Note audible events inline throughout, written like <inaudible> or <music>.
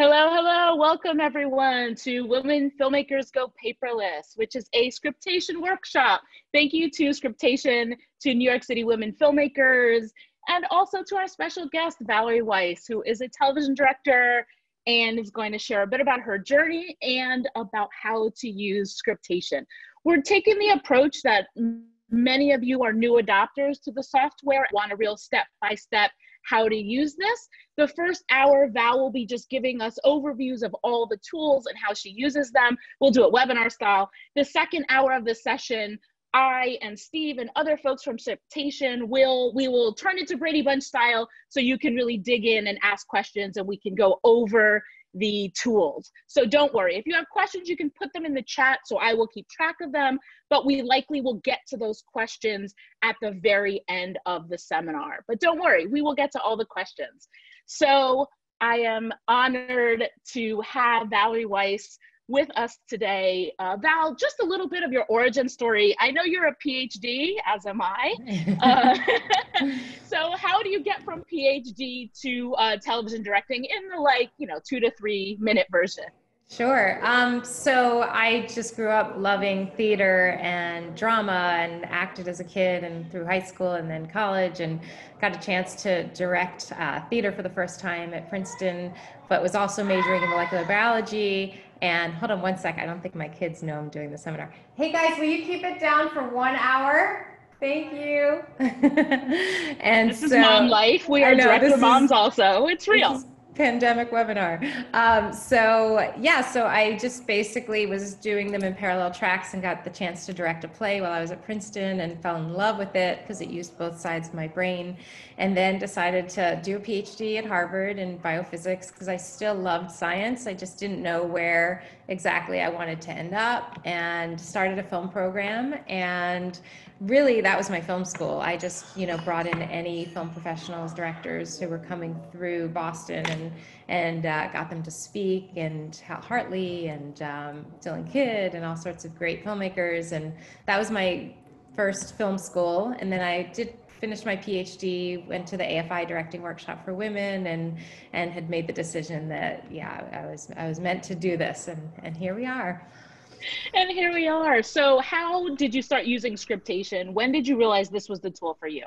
Hello, hello. Welcome everyone to Women Filmmakers Go Paperless, which is a scriptation workshop. Thank you to Scriptation, to New York City women filmmakers, and also to our special guest, Valerie Weiss, who is a television director and is going to share a bit about her journey and about how to use scriptation. We're taking the approach that many of you are new adopters to the software, want a real step-by-step how to use this. The first hour, Val will be just giving us overviews of all the tools and how she uses them. We'll do it webinar style. The second hour of the session, I and Steve and other folks from Scriptation will we will turn it to Brady Bunch style so you can really dig in and ask questions and we can go over the tools. So don't worry. If you have questions, you can put them in the chat so I will keep track of them, but we likely will get to those questions at the very end of the seminar. But don't worry, we will get to all the questions. So I am honored to have Valerie Weiss with us today. Uh, Val, just a little bit of your origin story. I know you're a PhD, as am I. <laughs> Uh, <laughs> so, how do you get from PhD to uh, television directing in the like, you know, two to three minute version? Sure. Um, so I just grew up loving theater and drama and acted as a kid and through high school and then college and got a chance to direct uh, theater for the first time at Princeton, but was also majoring in molecular biology and hold on one sec. I don't think my kids know I'm doing the seminar. Hey guys, will you keep it down for one hour? Thank you. <laughs> and this so, is mom life. We are know, director moms is, also. It's real pandemic webinar. Um, so yeah, so I just basically was doing them in parallel tracks and got the chance to direct a play while I was at Princeton and fell in love with it because it used both sides of my brain. And then decided to do a PhD at Harvard in biophysics because I still loved science. I just didn't know where exactly I wanted to end up and started a film program and really that was my film school. I just you know brought in any film professionals directors who were coming through boston and and uh, got them to speak and hal hartley and um, dylan kidd and all sorts of great filmmakers. And that was my first film school. And then i did finish my phd went to the afi directing workshop for women and and had made the decision that yeah i was i was meant to do this. And and here we are and here we are. So, how did you start using scriptation? When did you realize this was the tool for you?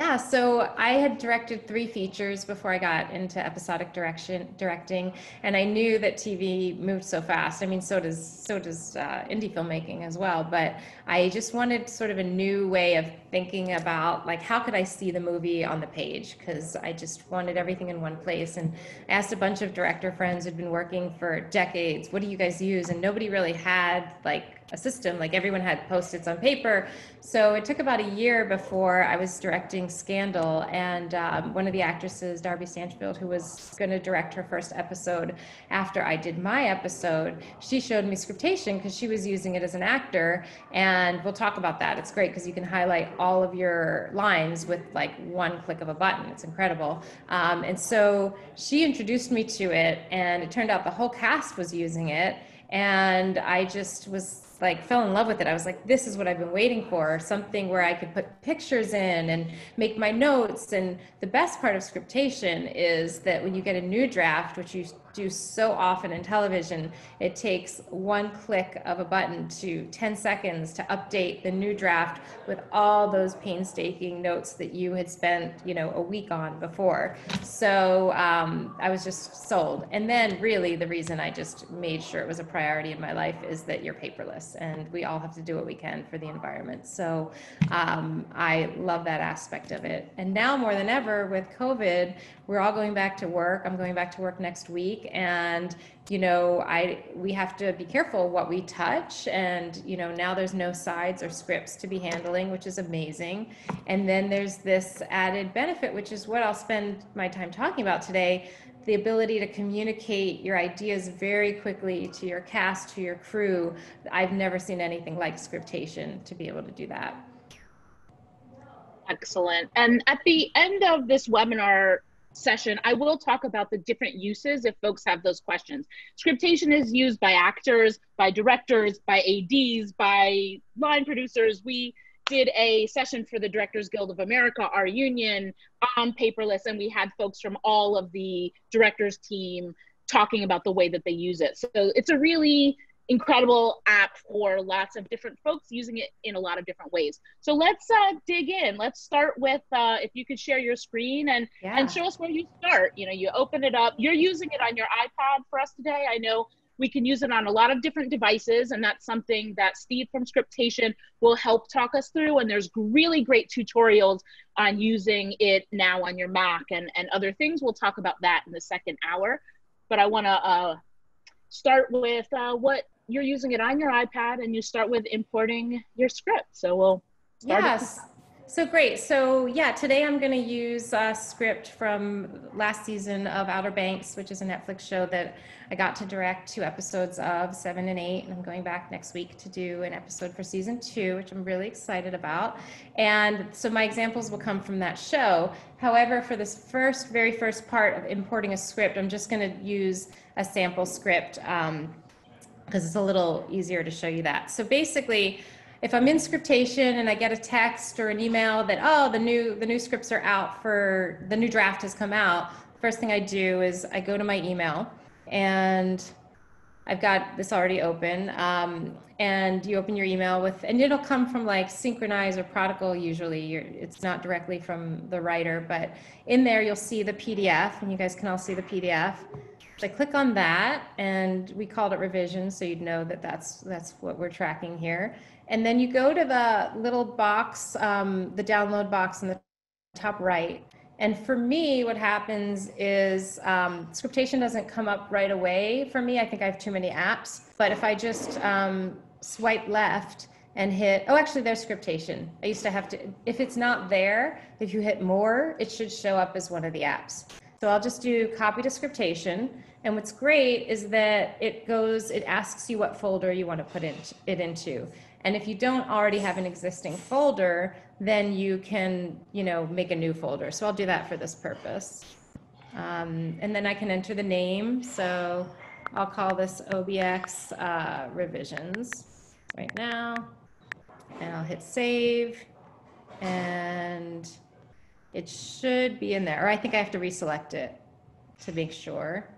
Yeah, so I had directed three features before I got into episodic direction directing, and I knew that TV moved so fast. I mean, so does so does uh, indie filmmaking as well. But I just wanted sort of a new way of thinking about like how could I see the movie on the page because I just wanted everything in one place. And I asked a bunch of director friends who'd been working for decades, "What do you guys use?" And nobody really had like a system. Like everyone had post-its on paper. So it took about a year before I was directing Scandal, and um, one of the actresses, Darby Stanchfield, who was going to direct her first episode after I did my episode, she showed me scriptation because she was using it as an actor, and we'll talk about that. It's great because you can highlight all of your lines with like one click of a button. It's incredible. Um, and so she introduced me to it, and it turned out the whole cast was using it and I just was like fell in love with it. I was like, this is what I've been waiting for something where I could put pictures in and make my notes. And the best part of scriptation is that when you get a new draft, which you do so often in television, it takes one click of a button to 10 seconds to update the new draft with all those painstaking notes that you had spent, you know, a week on before. So um, I was just sold. And then really the reason I just made sure it was a priority in my life is that you're paperless and we all have to do what we can for the environment. So um, I love that aspect of it. And now more than ever with COVID, we're all going back to work. I'm going back to work next week, and you know, I we have to be careful what we touch. And you know, now there's no sides or scripts to be handling, which is amazing. And then there's this added benefit, which is what I'll spend my time talking about today the ability to communicate your ideas very quickly to your cast, to your crew. I've never seen anything like scriptation to be able to do that. Excellent. And at the end of this webinar session, I will talk about the different uses if folks have those questions. Scriptation is used by actors, by directors, by ADs, by line producers. We did a session for the Directors Guild of America, our union, on paperless, and we had folks from all of the directors team talking about the way that they use it. So it's a really incredible app for lots of different folks using it in a lot of different ways. So let's uh, dig in. Let's start with uh, if you could share your screen and yeah. and show us where you start. You know, you open it up. You're using it on your iPad for us today. I know we can use it on a lot of different devices, and that's something that Steve from Scriptation will help talk us through. And there's really great tutorials on using it now on your Mac and, and other things. We'll talk about that in the second hour. But I want to uh, start with uh, what you're using it on your iPad, and you start with importing your script. So we'll start. Yes. So great. So yeah, today I'm going to use a script from last season of Outer Banks, which is a Netflix show that I got to direct two episodes of, seven and eight. And I'm going back next week to do an episode for season two, which I'm really excited about. And so my examples will come from that show. However, for this first, very first part of importing a script, I'm just going to use a sample script because um, it's a little easier to show you that. So basically, if I'm in scriptation and I get a text or an email that oh the new the new scripts are out for the new draft has come out, first thing I do is I go to my email and I've got this already open. Um, and you open your email with, and it'll come from like Scenechronize or Prodicle usually. You're, it's not directly from the writer, but in there you'll see the PDF, and you guys can all see the PDF. So I click on that, and we called it revision, so you'd know that that's that's what we're tracking here. And then you go to the little box, um, the download box in the top right. And for me, what happens is um, scriptation doesn't come up right away for me. I think I have too many apps. But if I just um, swipe left and hit, oh, actually, there's scriptation. I used to have to, if it's not there, if you hit more, it should show up as one of the apps. So I'll just do copy to scriptation. And what's great is that it goes, it asks you what folder you want to put it into. And if you don't already have an existing folder, then you can, you know, make a new folder. So I'll do that for this purpose. Um, and then I can enter the name. So I'll call this OBX uh, revisions right now. And I'll hit save. And it should be in there. Or I think I have to reselect it to make sure.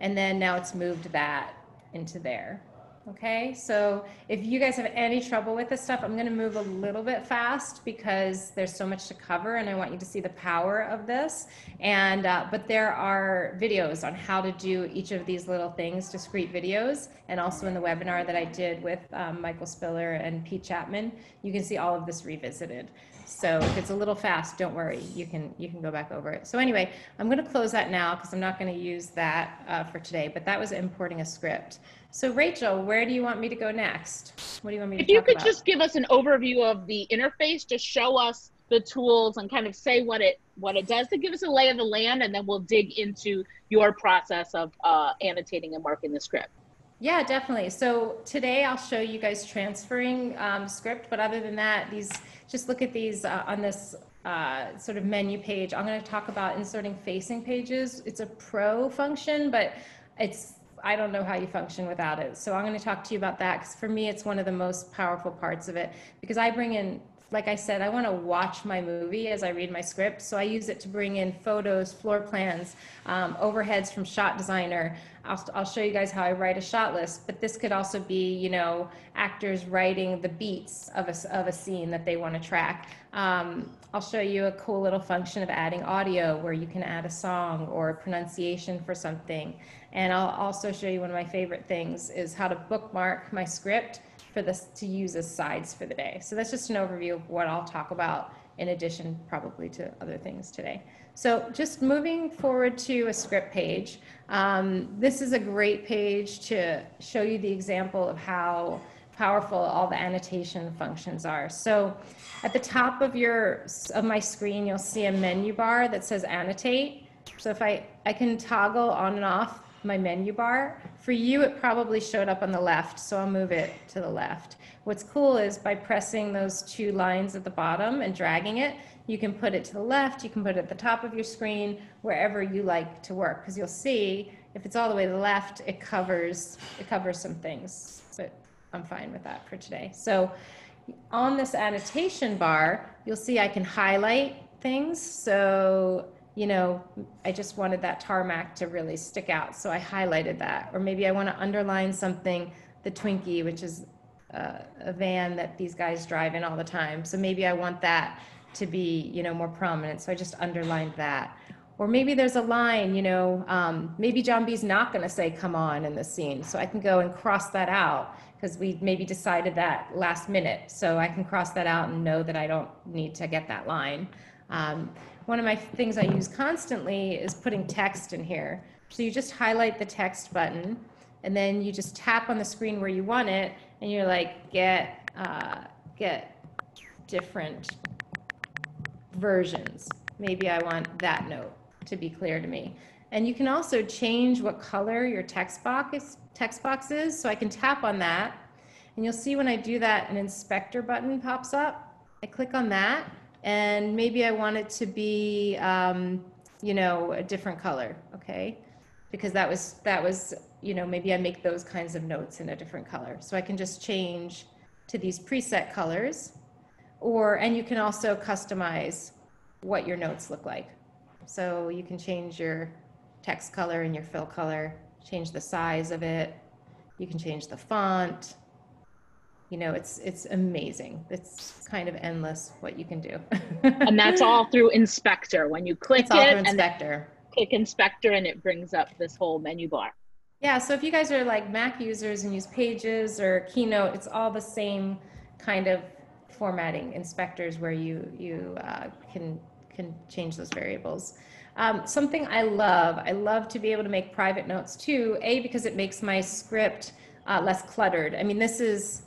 And then now it's moved that into there. Okay, so if you guys have any trouble with this stuff, I'm going to move a little bit fast because there's so much to cover, and I want you to see the power of this. And uh, but there are videos on how to do each of these little things, discrete videos, and also in the webinar that I did with um, Michael Spiller and Pete Chatmon, you can see all of this revisited. So if it's a little fast, don't worry, you can you can go back over it. So anyway, I'm going to close that now because I'm not going to use that uh, for today. But that was importing a script. So Rachel, where do you want me to go next? What do you want me to If you could about? just give us an overview of the interface, just show us the tools and kind of say what it what it does to give us a lay of the land, and then we'll dig into your process of uh, annotating and marking the script. Yeah, definitely. So today I'll show you guys transferring um, script, but other than that, these just look at these uh, on this uh, sort of menu page. I'm going to talk about inserting facing pages. It's a pro function, but it's I don't know how you function without it. So I'm going to talk to you about that because for me, it's one of the most powerful parts of it because I bring in, like I said, I want to watch my movie as I read my script. So I use it to bring in photos, floor plans, um, overheads from Shot Designer. I'll, I'll show you guys how I write a shot list, but this could also be, you know, actors writing the beats of a, of a scene that they want to track. Um, I'll show you a cool little function of adding audio where you can add a song or a pronunciation for something. And I'll also show you one of my favorite things is how to bookmark my script for this to use as sides for the day. So that's just an overview of what I'll talk about in addition probably to other things today. So just moving forward to a script page, um, this is a great page to show you the example of how powerful all the annotation functions are. So at the top of your of my screen, you'll see a menu bar that says annotate. So if I, I can toggle on and off my menu bar. For you, it probably showed up on the left, so I'll move it to the left. What's cool is by pressing those two lines at the bottom and dragging it, you can put it to the left, you can put it at the top of your screen, wherever you like to work, because you'll see if it's all the way to the left, it covers, it covers some things, but I'm fine with that for today. So on this annotation bar, you'll see I can highlight things. So you know, I just wanted that tarmac to really stick out. So I highlighted that. Or maybe I want to underline something, the Twinkie, which is uh, a van that these guys drive in all the time. So maybe I want that to be, you know, more prominent. So I just underlined that. Or maybe there's a line, you know, um, maybe John B's not going to say "come on" in the scene, so I can go and cross that out because we maybe decided that last minute. So I can cross that out and know that I don't need to get that line. Um, one of my things I use constantly is putting text in here. So you just highlight the text button, and then you just tap on the screen where you want it, and you're like, get uh, get different versions. Maybe I want that note to be clear to me. And you can also change what color your text box is, text box is. So I can tap on that. And you'll see when I do that, an inspector button pops up. I click on that. And maybe I want it to be, um, you know, a different color. Okay. Because that was, that was, you know, maybe I make those kinds of notes in a different color. So I can just change to these preset colors. Or, and you can also customize what your notes look like. So you can change your text color and your fill color, change the size of it. You can change the font. You know, it's it's amazing. It's kind of endless what you can do. <laughs> and that's all through Inspector. When you click it's it, Inspector. click Inspector, and it brings up this whole menu bar. Yeah. So if you guys are like Mac users and use Pages or Keynote, it's all the same kind of formatting inspectors where you you uh, can can change those variables. Um, something I love, I love to be able to make private notes too, A, because it makes my script uh, less cluttered. I mean, this is,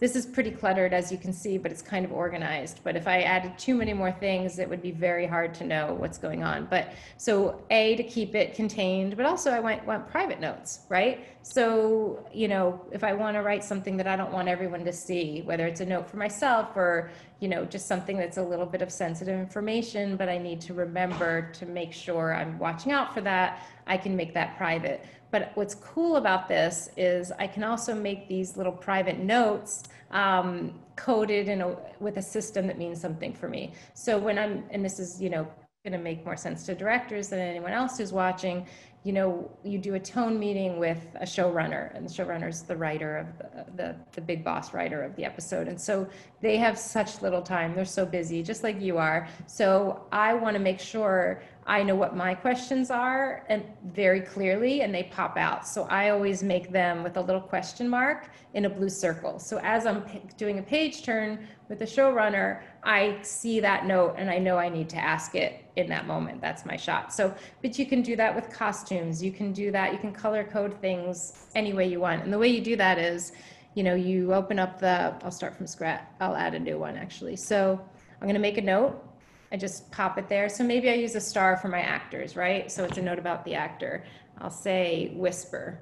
this is pretty cluttered as you can see, but it's kind of organized. But if I added too many more things, it would be very hard to know what's going on. But so A, to keep it contained, but also I want, want private notes, right? So, you know, if I want to write something that I don't want everyone to see, whether it's a note for myself or, you know, just something that's a little bit of sensitive information, but I need to remember to make sure I'm watching out for that, I can make that private. But what's cool about this is I can also make these little private notes um, coded in a, with a system that means something for me. So when I'm, and this is, you know, going to make more sense to directors than anyone else who's watching, you know, you do a tone meeting with a showrunner, and the showrunner is the writer of the, the, the big boss writer of the episode. And so they have such little time. They're so busy, just like you are. So I want to make sure I know what my questions are and very clearly, and they pop out. So I always make them with a little question mark in a blue circle. So as I'm doing a page turn with the showrunner, I see that note and I know I need to ask it in that moment. That's my shot. So, but you can do that with costumes. You can do that. You can color code things any way you want. And the way you do that is, you know, you open up the, I'll start from scratch. I'll add a new one actually. So I'm going to make a note. I just pop it there. So maybe I use a star for my actors, right? So it's a note about the actor. I'll say whisper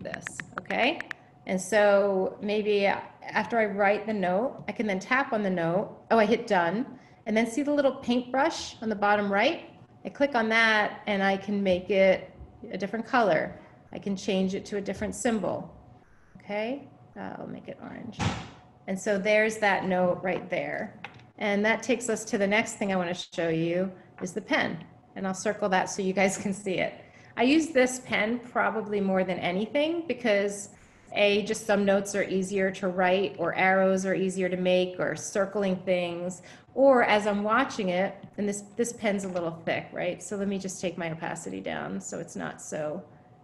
this, okay? And so maybe after I write the note, I can then tap on the note. Oh, I hit done. And then see the little paintbrush on the bottom right? I click on that and I can make it a different color. I can change it to a different symbol. Okay, I'll make it orange. And so there's that note right there. And that takes us to the next thing I want to show you is the pen. And I'll circle that so you guys <laughs> can see it. I use this pen probably more than anything because a, just some notes are easier to write, or arrows are easier to make, or circling things. Or as I'm watching it, and this, this pen's a little thick, right? So let me just take my opacity down so it's not so,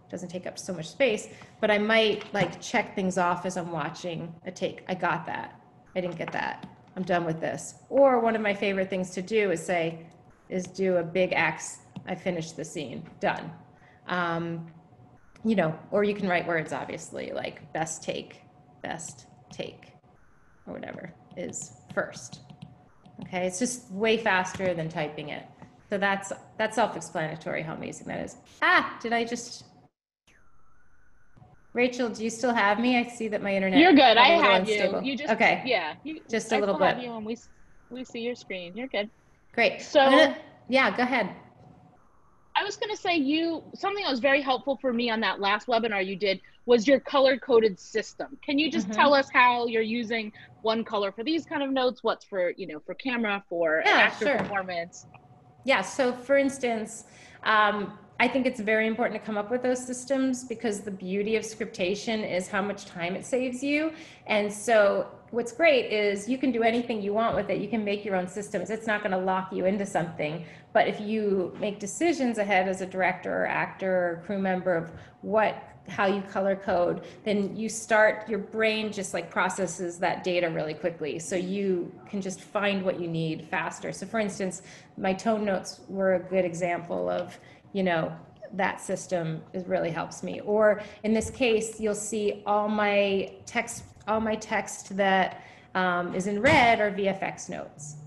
doesn't take up so much space. But I might like check things off as I'm watching a take. I got that. I didn't get that. I'm done with this. Or one of my favorite things to do is say, is do a big X. I finished the scene. Done. Um, you know, or you can write words, obviously, like best take, best take, or whatever is first. Okay, it's just way faster than typing it. So that's that's self-explanatory how amazing that is. Ah, did I just? Rachel, do you still have me? I see that my internet. You're good. I have you. You just okay. Yeah, you, just a I little bit. you and we we see your screen. You're good. Great. So gonna, yeah, go ahead. I was going to say you something that was very helpful for me on that last webinar you did was your color coded system. Can you just mm-hmm. tell us how you're using one color for these kind of notes, what's for, you know, for camera, for yeah, actor sure. performance? Yeah. So, for instance, um, I think it's very important to come up with those systems because the beauty of scriptation is how much time it saves you. And so, what's great is you can do anything you want with it. You can make your own systems. It's not going to lock you into something. But if you make decisions ahead as a director or actor or crew member of what how you color code, then you start, your brain just like processes that data really quickly. So you can just find what you need faster. So for instance, my tone notes were a good example of, you know, that system is really helps me. Or in this case, you'll see all my text, all my text that um, is in red are VFX notes.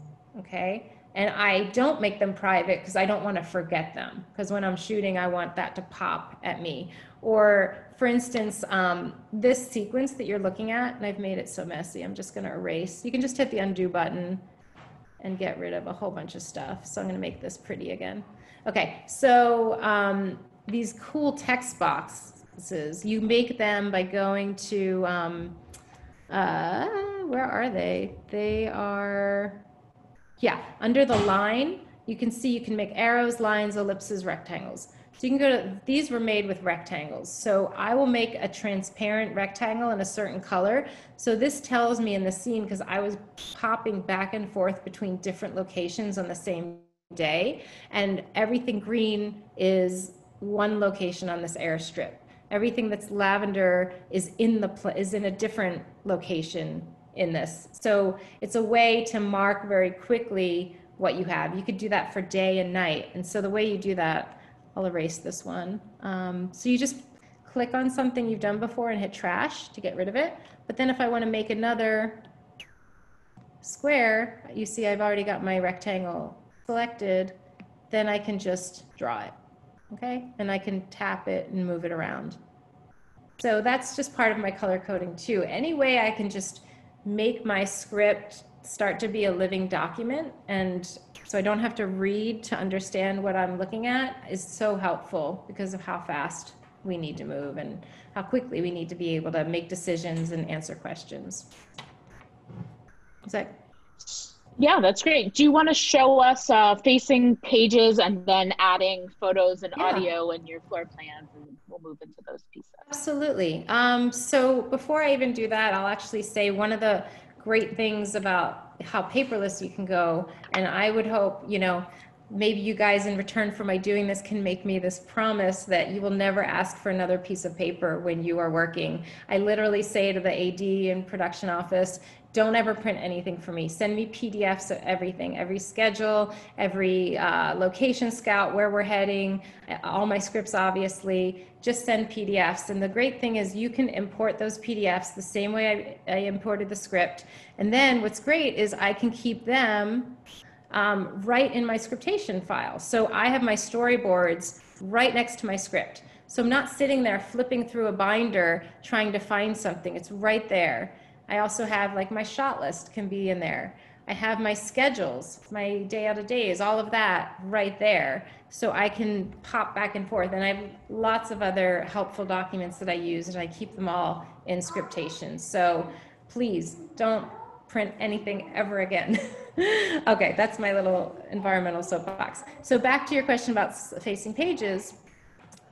Okay and I don't make them private because I don't want to forget them. Because when I'm shooting, I want that to pop at me. Or, for instance, um, this sequence that you're looking at, and I've made it so messy, I'm just going to erase. You can just hit the undo button and get rid of a whole bunch of stuff. So I'm going to make this pretty again. Okay, so um, these cool text boxes, you make them by going to, um, uh, where are they? They are yeah, under the line, you can see you can make arrows, lines, ellipses, rectangles. So you can go to, these were made with rectangles. So I will make a transparent rectangle in a certain color. So this tells me in the scene, because I was popping back and forth between different locations on the same day, and everything green is one location on this airstrip. Everything that's lavender is in the is in a different location in this. So it's a way to mark very quickly what you have. You could do that for day and night. And so the way you do that, I'll erase this one. Um, so you just click on something you've done before and hit trash to get rid of it. But then if I want to make another square, you see I've already got my rectangle selected, then I can just draw it. Okay, and I can tap it and move it around. So that's just part of my color coding too. Any way I can just make my script start to be a living document and so I don't have to read to understand what I'm looking at is so helpful because of how fast we need to move and how quickly we need to be able to make decisions and answer questions. Is that? Yeah, that's great. Do you want to show us uh, facing pages and then adding photos and yeah. audio and your floor plans? And we'll move into those pieces. Absolutely. Um, so before I even do that, I'll actually say one of the great things about how paperless you can go, and I would hope, you know, maybe you guys in return for my doing this can make me this promise that you will never ask for another piece of paper when you are working. I literally say to the AD in production office, don't ever print anything for me. Send me PDFs of everything, every schedule, every uh, location scout, where we're heading, all my scripts, obviously. Just send PDFs. And the great thing is you can import those PDFs the same way I, I imported the script. And then what's great is I can keep them um, right in my scriptation file. So I have my storyboards right next to my script. So I'm not sitting there flipping through a binder trying to find something. It's right there. I also have like my shot list can be in there. I have my schedules, my day out of days, all of that right there. So I can pop back and forth. And I have lots of other helpful documents that I use and I keep them all in scriptation. So please don't print anything ever again. <laughs> okay, that's my little environmental soapbox. So back to your question about facing pages.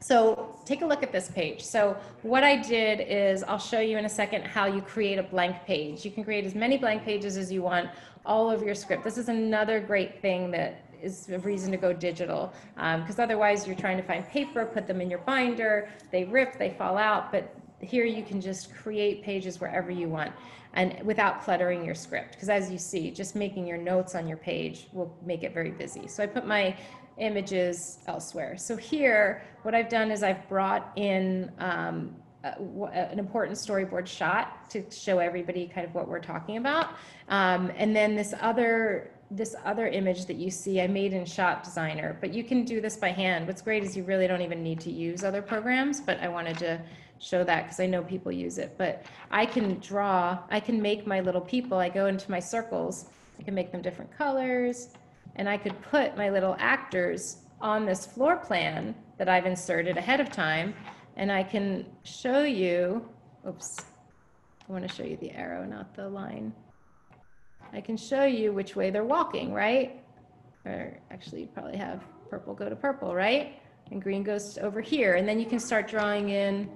So take a look at this page. So what I did is I'll show you in a second how you create a blank page. You can create as many blank pages as you want all over your script. This is another great thing that is a reason to go digital because um, otherwise you're trying to find paper, put them in your binder, they rip, they fall out, but here you can just create pages wherever you want and without cluttering your script because as you see just making your notes on your page will make it very busy so i put my images elsewhere. So here, what I've done is I've brought in um, an important storyboard shot to show everybody kind of what we're talking about. Um, and then this other this other image that you see I made in Shot Designer, but you can do this by hand. What's great is you really don't even need to use other programs, but I wanted to show that because I know people use it. But I can draw, I can make my little people. I go into my circles, I can make them different colors and I could put my little actors on this floor plan that I've inserted ahead of time, and I can show you, oops, I want to show you the arrow, not the line. I can show you which way they're walking, right? or actually you probably have purple go to purple, right? And green goes over here. And then you can start drawing in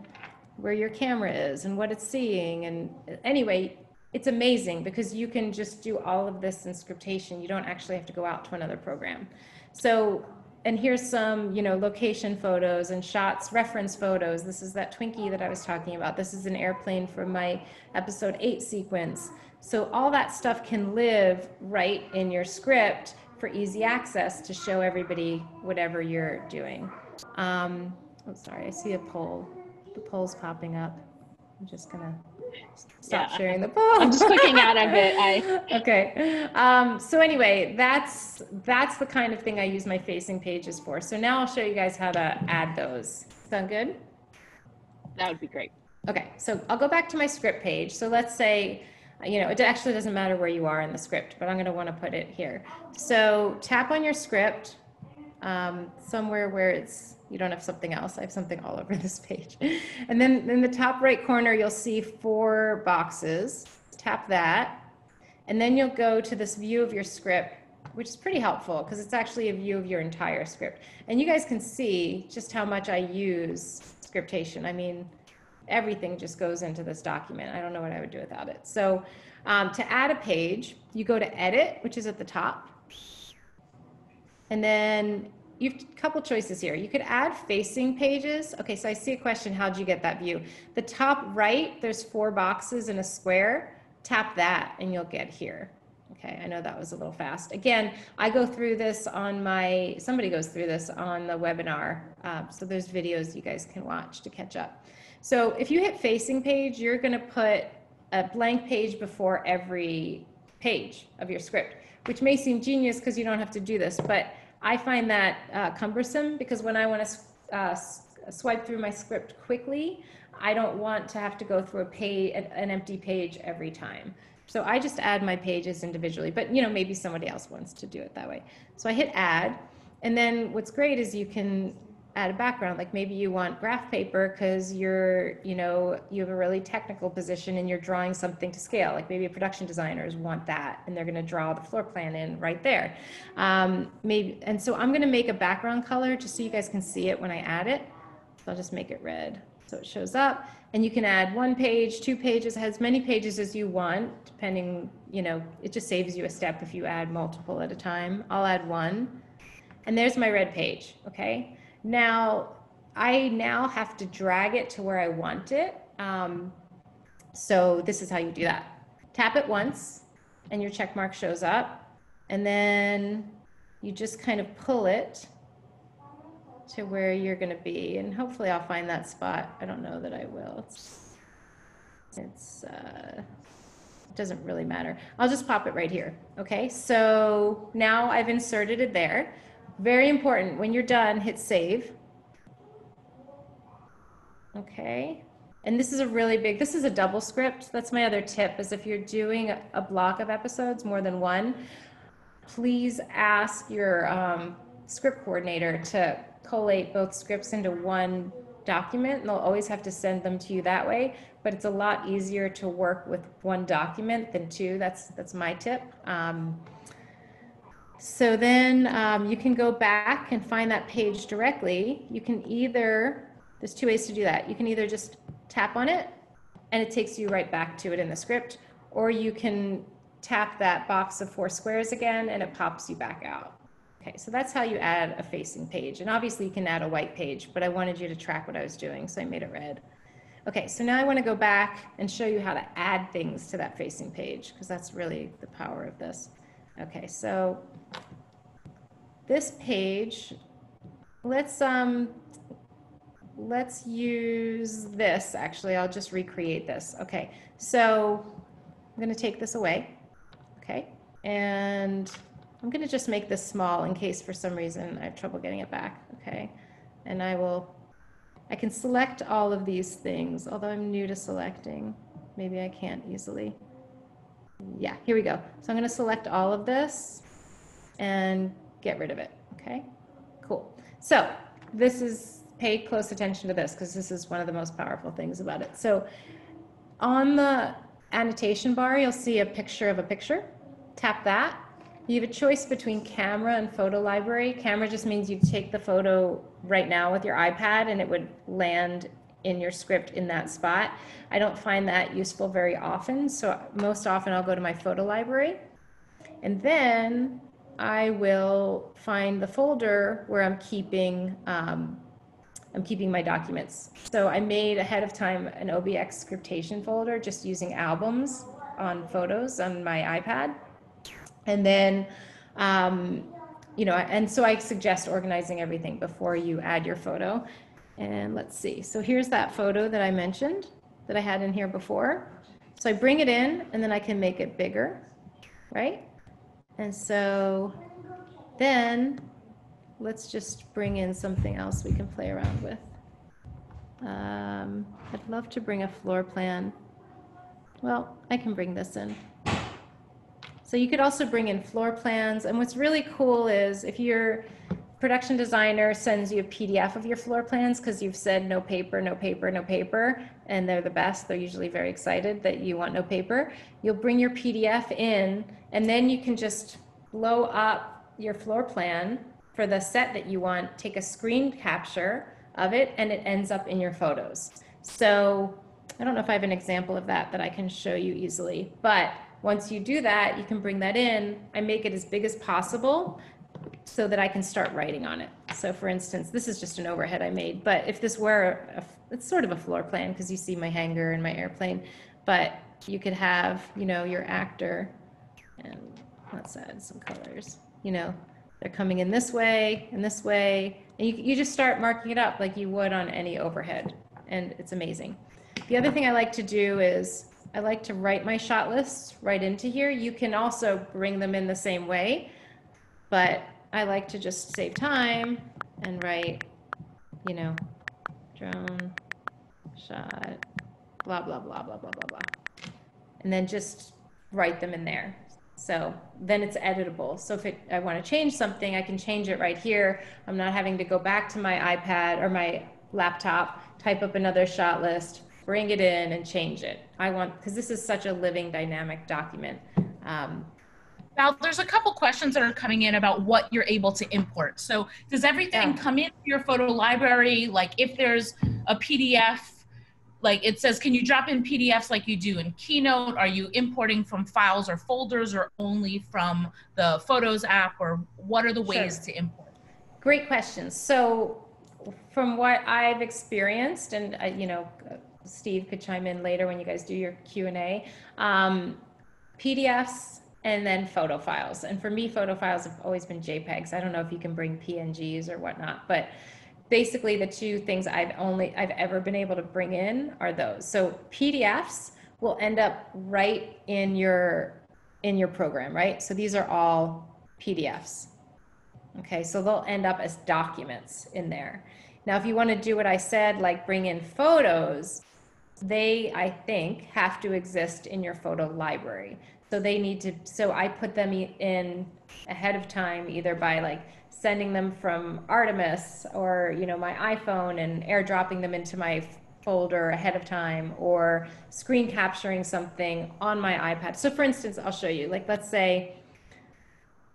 where your camera is and what it's seeing. And anyway, it's amazing because you can just do all of this in scriptation. You don't actually have to go out to another program. So, and here's some, you know, location photos and shots, reference photos. This is that Twinkie that I was talking about. This is an airplane from my episode eight sequence. So all that stuff can live right in your script for easy access to show everybody whatever you're doing. Um, oh, sorry, I see a poll. The poll's popping up. I'm just gonna stop Yeah, sharing the <laughs> poll. I'm just clicking out of it. I <laughs> okay. Um, so anyway, that's that's the kind of thing I use my facing pages for. So now I'll show you guys how to add those. Sound good? that would be great. Okay, so I'll go back to my script page. So let's say, you know, it actually doesn't matter where you are in the script, but I'm going to want to put it here. So tap on your script um, somewhere where it's you don't have something else. I have something all over this page. And then in the top right corner, you'll see four boxes. Tap that. And then you'll go to this view of your script, which is pretty helpful because it's actually a view of your entire script. And you guys can see just how much I use scriptation. I mean, everything just goes into this document. I don't know what I would do without it. So um, to add a page, you go to edit, which is at the top. And then you've a couple choices here. You could add facing pages. Okay, so I see a question. How'd you get that view? The top right, there's four boxes in a square. Tap that and you'll get here. Okay, I know that was a little fast. Again, I go through this on my, somebody goes through this on the webinar. Uh, so there's videos you guys can watch to catch up. So if you hit facing page, you're gonna put a blank page before every page of your script, which may seem genius because you don't have to do this, but I find that uh, cumbersome because when I want to uh, swipe through my script quickly, I don't want to have to go through a page, an empty page every time. So I just add my pages individually, but you know, maybe somebody else wants to do it that way. So I hit add, and then what's great is you can add a background. Like maybe you want graph paper because you're, you know, you have a really technical position and you're drawing something to scale. Like maybe a production designers want that and they're going to draw the floor plan in right there. Um, maybe, and so I'm going to make a background color just so you guys can see it when I add it. So I'll just make it red. So it shows up and you can add one page, two pages, as many pages as you want, depending, you know, it just saves you a step if you add multiple at a time. I'll add one. And there's my red page, okay? Now, I now have to drag it to where I want it. Um, so this is how you do that. Tap it once and your check mark shows up. And then you just kind of pull it to where you're going to be. And hopefully I'll find that spot. I don't know that I will. It's, it's uh, it doesn't really matter. I'll just pop it right here. Okay, so now I've inserted it there. Very important, when you're done, hit save. Okay, and this is a really big, this is a double script. That's my other tip is if you're doing a, block of episodes, more than one, please ask your um, script coordinator to collate both scripts into one document. And they'll always have to send them to you that way, but it's a lot easier to work with one document than two. That's, that's my tip. Um, so then um, you can go back and find that page directly. You can either, there's two ways to do that. You can either just tap on it and it takes you right back to it in the script, or you can tap that box of four squares again and it pops you back out. Okay, so that's how you add a facing page. And obviously you can add a white page, but I wanted you to track what I was doing, so I made it red. Okay, so now I want to go back and show you how to add things to that facing page, because that's really the power of this. Okay, so this page, let's um, let's use this. Actually, I'll just recreate this. Okay, so I'm going to take this away. Okay, and I'm going to just make this small in case for some reason I have trouble getting it back. Okay, and I will. I can select all of these things, although I'm new to selecting. Maybe I can't easily. Yeah, here we go. So I'm going to select all of this and get rid of it. Okay, cool. So this is, pay close attention to this because this is one of the most powerful things about it. So on the annotation bar, you'll see a picture of a picture. Tap that You have a choice between camera and photo library. Camera just means you take the photo right now with your iPad and it would land in your script in that spot. I don't find that useful very often, so most often I'll go to my photo library. And then I will find the folder where I'm keeping um, I'm keeping my documents. So I made ahead of time an OBX scriptation folder just using albums on photos on my iPad. And then, um, you know, and so I suggest organizing everything before you add your photo. And let's see. So here's that photo that I mentioned that I had in here before. So I bring it in and then I can make it bigger, right? And so then let's just bring in something else we can play around with. Um, I'd love to bring a floor plan. Well, I can bring this in. So you could also bring in floor plans. And what's really cool is if your production designer sends you a PDF of your floor plans because you've said no paper, no paper, no paper, and they're the best. They're usually very excited that you want no paper. You'll bring your PDF in, and then you can just blow up your floor plan for the set that you want, take a screen capture of it, and it ends up in your photos. So I don't know if I have an example of that that I can show you easily, but once you do that, you can bring that in. I make it as big as possible so that I can start writing on it. So for instance, this is just an overhead I made, but if this were, a, it's sort of a floor plan because you see my hangar and my airplane, but you could have, you know, your actor, and let's add some colors, you know, they're coming in this way and this way. And you, you just start marking it up like you would on any overhead. And it's amazing. The other thing I like to do is I like to write my shot lists right into here. You can also bring them in the same way, but I like to just save time and write, you know, drone shot, blah, blah, blah, blah, blah, blah, blah. And then just write them in there. So then it's editable. So if it, I want to change something, I can change it right here. I'm not having to go back to my iPad or my laptop, type up another shot list, bring it in and change it. I want, because this is such a living dynamic document. Um, Val, there's a couple questions that are coming in about what you're able to import. So does everything Yeah. come into your photo library? Like if there's a PDF, like it says, can you drop in PDFs like you do in Keynote? Are you importing from files or folders or only from the Photos app or what are the ways Sure. to import? Great questions. So, from what I've experienced, and uh, you know, Steve could chime in later when you guys do your Q and A. Um, PDFs and then photo files. And for me, photo files have always been JPEGs. I don't know if you can bring PNGs or whatnot, but basically the two things I've only I've ever been able to bring in are those. So PDFs will end up right in your in your program, right? So these are all PDFs. Okay, so they'll end up as documents in there. Now, if you want to do what I said, like bring in photos, they, I think, have to exist in your photo library. So they need to, so I put them in ahead of time, either by like sending them from Artemis or, you know, my iPhone and airdropping them into my folder ahead of time or screen capturing something on my iPad. So for instance, I'll show you, like, let's say,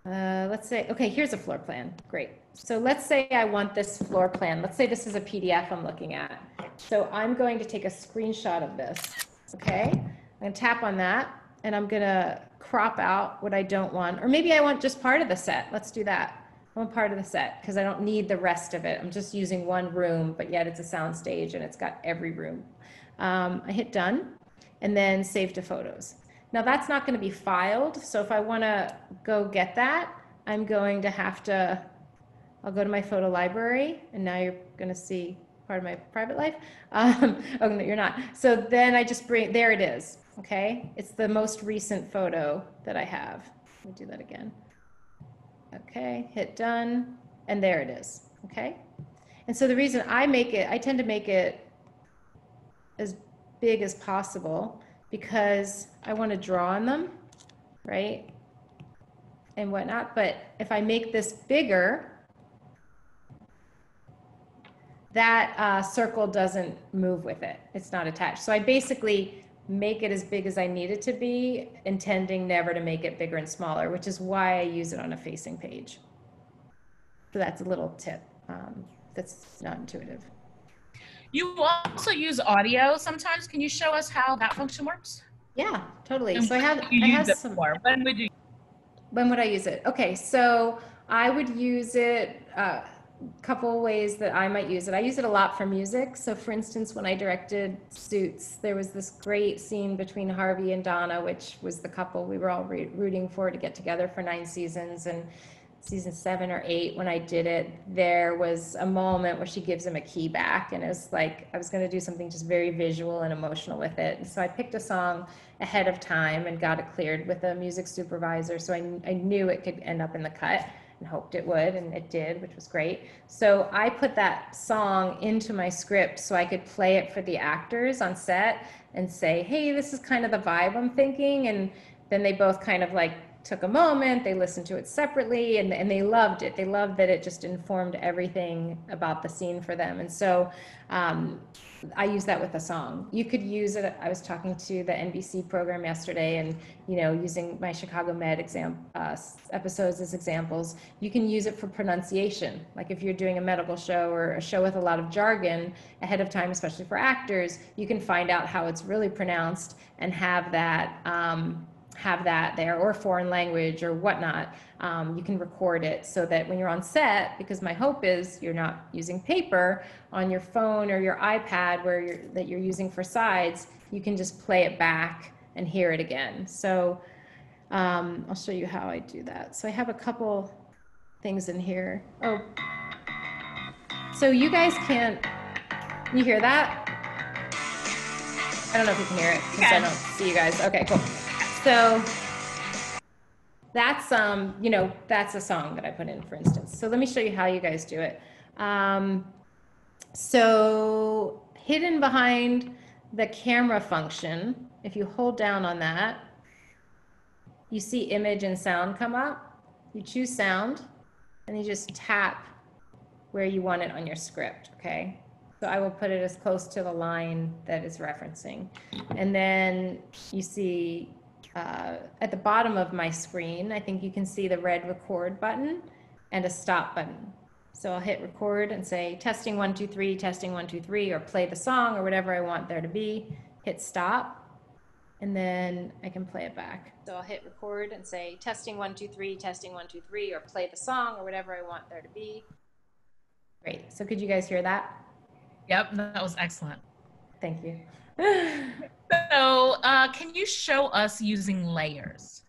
uh, let's say, okay, here's a floor plan. Great. So let's say I want this floor plan. Let's say this is a PDF I'm looking at. So I'm going to take a screenshot of this. Okay. I'm going to tap on that and I'm to crop out what I don't want. Or maybe I want just part of the set. Let's do that. I want part of the set because I don't need the rest of it. I'm just using one room, but yet it's a sound stage and it's got every room. Um, I hit done and then save to photos. Now that's not going to be filed. So if I want to go get that, I'm going to have to, I'll go to my photo library and now you're to see part of my private life. <laughs> Um, oh, no, you're not. So then I just bring, there it is. Okay. It's the most recent photo that I have. Let me do that again. Okay. Hit done. And there it is. Okay. And so the reason I make it, I tend to make it as big as possible because I want to draw on them, right? And whatnot. But if I make this bigger, that uh, circle doesn't move with it. It's not attached. So I basically make it as big as I need it to be, intending never to make it bigger and smaller, which is why I use it on a facing page. So that's a little tip um, that's not intuitive. You also use audio sometimes. Can you show us how that function works? Yeah, totally. And so I have, I have some. for? When would you? When would I use it? Okay, so I would use it uh, couple ways that I might use it. I use it a lot for music. So, for instance, when I directed Suits, there was this great scene between Harvey and Donna, which was the couple we were all re- rooting for to get together for nine seasons. And season seven or eight, when I did it, there was a moment where she gives him a key back. And it was like I was going to do something just very visual and emotional with it. And so I picked a song ahead of time and got it cleared with a music supervisor. So I, I knew it could end up in the cut and hoped it would, and it did, which was great. So I put that song into my script so I could play it for the actors on set and say, hey, this is kind of the vibe I'm thinking. And then they both kind of like took a moment, they listened to it separately, and, and they loved it. They loved that it just informed everything about the scene for them. And so um, I use that with a song. You could use it. I was talking to the NBC program yesterday, and you know, using my Chicago Med exam uh, episodes as examples, you can use it for pronunciation. Like if you're doing a medical show or a show with a lot of jargon ahead of time, especially for actors, you can find out how it's really pronounced and have that. Um, have that there or foreign language or whatnot um, you can record it so that when you're on set because my hope is you're not using paper on your phone or your ipad where you're, that you're using for sides you can just play it back and hear it again. So um, i'll show you how i do that. So i have a couple things in here. Oh. So you guys can't you hear that? I don't know if you can hear it because i don't see you guys. Okay cool so that's um you know that's a song that i put in for instance. So let me show you how you guys do it. Um, so hidden behind the camera function if you hold down on that you see image and sound come up. You choose sound and you just tap where you want it on your script okay? So I will put it as close to the line that is referencing. And then you see uh, at the bottom of my screen, I think you can see the red record button and a stop button. So I'll hit record and say testing one, two, three, testing one, two, three, or play the song or whatever I want there to be. Hit stop, and then I can play it back. So I'll hit record and say testing one, two, three, testing one, two, three, or play the song or whatever I want there to be. Great. So could you guys hear that? Yep, that was excellent. Thank you. <laughs> So, uh, can you show us using layers?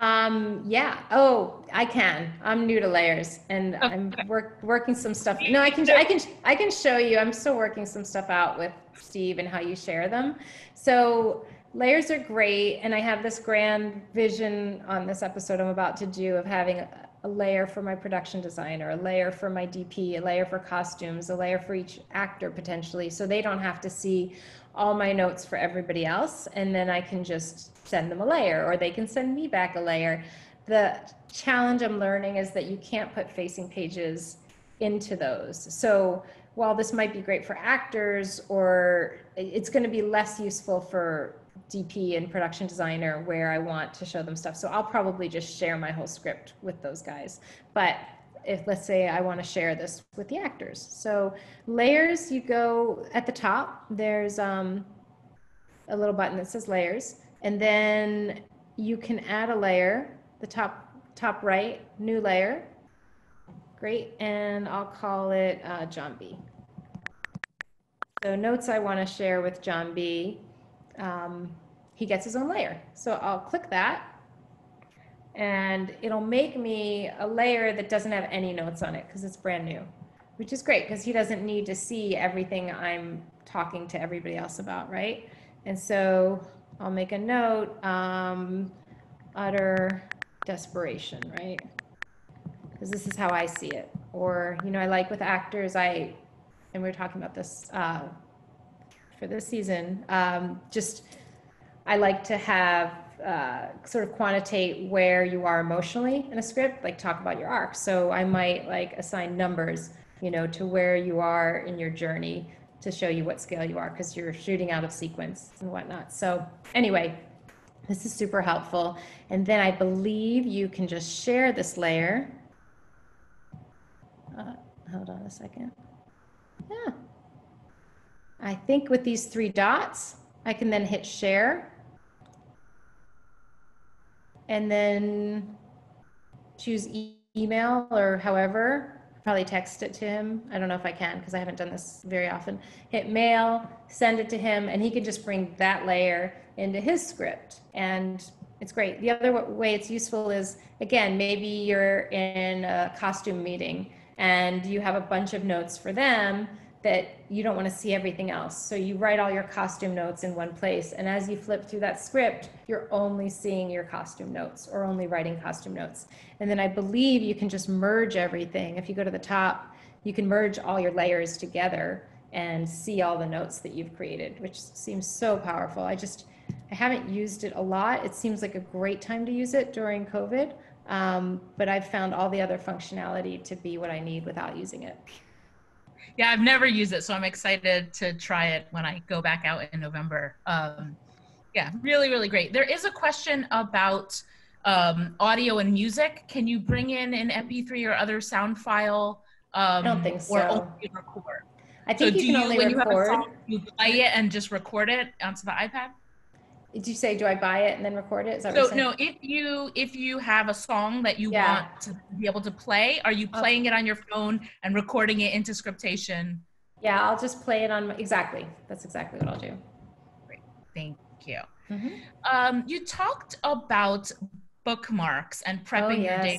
Um, yeah. Oh, I can. I'm new to layers and Okay. I'm work, working some stuff. No, I can, I can, I can show you. I'm still working some stuff out with Steve and how you share them. So layers are great. And I have this grand vision on this episode I'm about to do of having a, layer for my production designer, a layer for my DP, a layer for costumes, a layer for each actor potentially. So they don't have to see all my notes for everybody else and then I can just send them a layer or they can send me back a layer. The challenge I'm learning is that you can't put facing pages into those. So while this might be great for actors or it's going to be less useful for DP and production designer where I want to show them stuff. So I'll probably just share my whole script with those guys. But if let's say I want to share this with the actors. So layers, you go at the top, there's um, a little button that says layers, and then you can add a layer, the top, top right, new layer. Great, and I'll call it uh, John B. So notes I want to share with John B. Um, he gets his own layer. So I'll click that and it'll make me a layer that doesn't have any notes on it because it's brand new, which is great because he doesn't need to see everything I'm talking to everybody else about, right? And so I'll make a note, um, utter desperation, right? Because this is how I see it. Or, you know, I like with actors, I, and we are talking about this uh, for this season, um, just I like to have uh, sort of quantitate where you are emotionally in a script, like talk about your arc. So I might like assign numbers, you know, to where you are in your journey to show you what scale you are because you're shooting out of sequence and whatnot. So anyway, this is super helpful. And then I believe you can just share this layer. Uh, hold on a second. Yeah. I think with these three dots, I can then hit share. And then choose e email or however probably text it to him. I don't know if I can because I haven't done this very often. Hit mail, send it to him, and he can just bring that layer into his script. And it's great. The other way it's useful is again, maybe you're in a costume meeting and you have a bunch of notes for them that you don't want to see everything else. So you write all your costume notes in one place. And as you flip through that script, you're only seeing your costume notes or only writing costume notes. And then I believe you can just merge everything. If you go to the top, you can merge all your layers together and see all the notes that you've created, which seems so powerful. I just, I haven't used it a lot. It seems like a great time to use it during COVID. Um, but I've found all the other functionality to be what I need without using it yeah, I've never used it, so I'm excited to try it when I go back out in November. Um, yeah, really, really great. There is a question about um, audio and music. Can you bring in an MP3 or other sound file? Um, I don't think so. Or only record? I think so you can only when record. You, have a song, you play it and just record it onto the iPad? Did you say, do I buy it and then record it? Is that so no, if you if you have a song that you yeah. want to be able to play, are you oh. playing it on your phone and recording it into Scriptation? Yeah, I'll just play it on my, exactly. That's exactly what I'll do. Great, thank you. Mm-hmm. Um, you talked about bookmarks and prepping oh, yes. your day.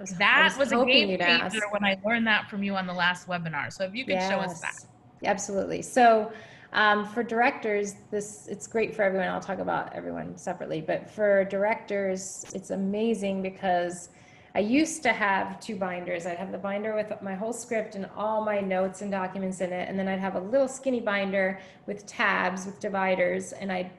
Was, that was, was a game changer when I learned that from you on the last webinar. So if you could yes. show us that. Absolutely. So um, for directors, this it's great for everyone. I'll talk about everyone separately, but for directors, it's amazing because I used to have two binders. I'd have the binder with my whole script and all my notes and documents in it, and then I'd have a little skinny binder with tabs with dividers, and I'd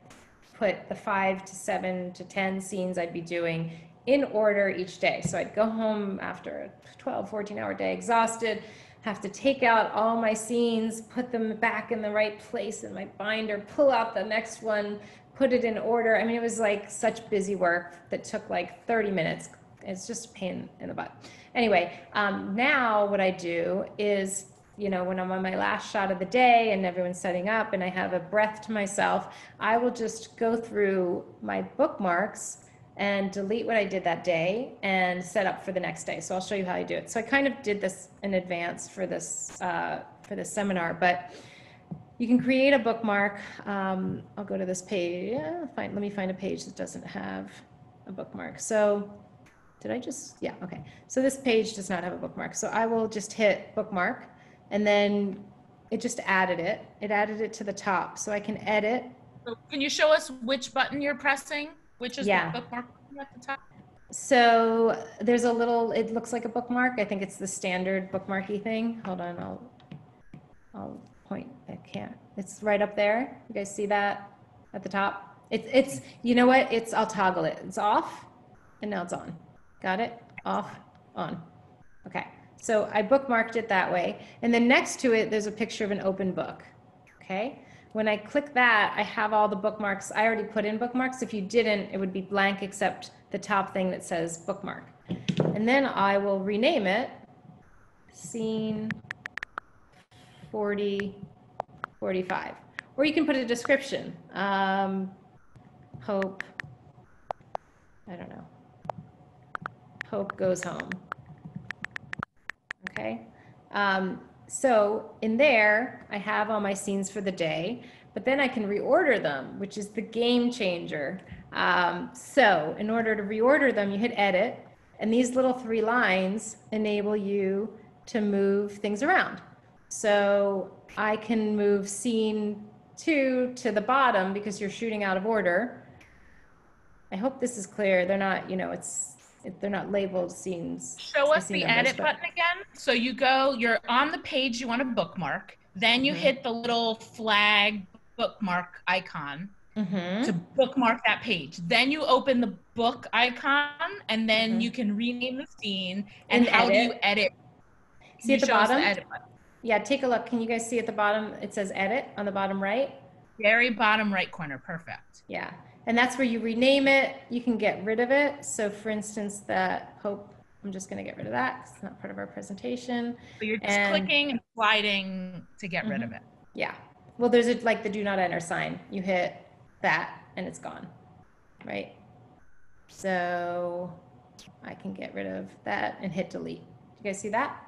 put the five to seven to ten scenes I'd be doing in order each day. So I'd go home after a 12, 14 hour day, exhausted have to take out all my scenes, put them back in the right place in my binder, pull out the next one, put it in order. I mean, it was like such busy work that took like 30 minutes. It's just a pain in the butt. Anyway, um, now what I do is, you know, when I'm on my last shot of the day and everyone's setting up and I have a breath to myself, I will just go through my bookmarks and delete what I did that day and set up for the next day. So I'll show you how I do it. So I kind of did this in advance for this uh, for this seminar, but you can create a bookmark. Um, I'll go to this page. Yeah, find, let me find a page that doesn't have a bookmark. So did I just, yeah, okay. So this page does not have a bookmark. So I will just hit bookmark and then it just added it. It added it to the top so I can edit. So can you show us which button you're pressing? Which is yeah. the bookmark at the top? So there's a little, it looks like a bookmark. I think it's the standard bookmarky thing. Hold on, I'll, I'll point. I can't. It's right up there. You guys see that at the top? It's, it's, you know what? It's, I'll toggle it. It's off and now it's on. Got it? Off, on. Okay. So I bookmarked it that way. And then next to it, there's a picture of an open book. Okay. When I click that, I have all the bookmarks. I already put in bookmarks. If you didn't, it would be blank except the top thing that says bookmark. And then I will rename it scene 40, 45. Or you can put a description. Um, hope, I don't know. Hope goes home. Okay. Um, so in there, I have all my scenes for the day, but then I can reorder them, which is the game changer. Um, so in order to reorder them, you hit edit, and these little three lines enable you to move things around. So I can move scene two to the bottom because you're shooting out of order. I hope this is clear. They're not, you know, it's if they're not labeled scenes. Show us the edit button again. So you go, you're on the page you want to bookmark. Then you mm-hmm. hit the little flag bookmark icon mm-hmm. to bookmark that page. Then you open the book icon and then mm-hmm. you can rename the scene. And, and how edit. do you edit? See at the bottom? The Yeah, take a look. Can you guys see at the bottom? It says edit on the bottom right. Very bottom right corner. Perfect. Yeah. And that's where you rename it. You can get rid of it. So for instance, the Hope, I'm just going to get rid of that it's not part of our presentation. So you're just And- clicking and sliding to get rid of mm-hmm. it. Yeah. Well, there's a, like the do not enter sign. You hit that and it's gone. Right? So I can get rid of that and hit delete. You guys see that?